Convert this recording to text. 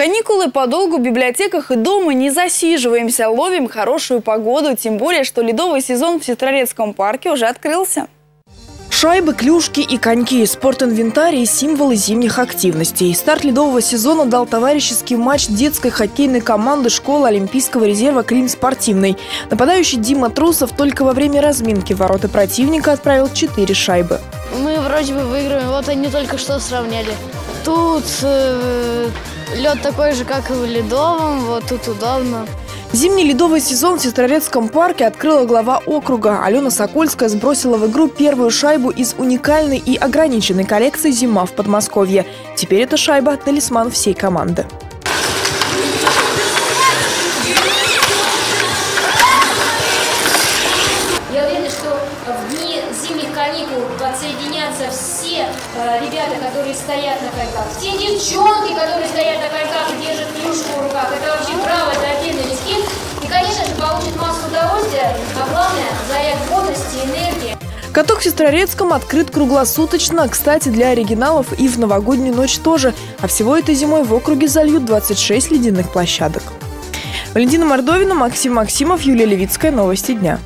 Каникулы подолгу в библиотеках и дома не засиживаемся, ловим хорошую погоду, тем более, что ледовый сезон в Сестрорецком парке уже открылся. Шайбы, клюшки и коньки – спортинвентарь и символы зимних активностей. Старт ледового сезона дал товарищеский матч детской хоккейной команды школы Олимпийского резерва «Клин спортивный». Нападающий Дима Трусов только во время разминки ворота противника отправил 4 шайбы. Мы вроде бы выиграем, вот они только что сравняли. Тут э, лед такой же, как и в ледовом, вот тут удобно. Зимний ледовый сезон в Сестрорецком парке открыла глава округа. Алена Сокольская сбросила в игру первую шайбу из уникальной и ограниченной коллекции «Зима» в Подмосковье. Теперь эта шайба – талисман всей команды. Я уверена, что в дни зимних каникул подсоединятся все э, ребята, которые стоят на коньках, все девчонки, а главное, заряд бодрости и энергии. Каток в Сестрорецком открыт круглосуточно, кстати, для оригиналов и в новогоднюю ночь тоже. А всего этой зимой в округе зальют 26 ледяных площадок. Валентина Мордовина, Максим Максимов, Юлия Левицкая. Новости дня.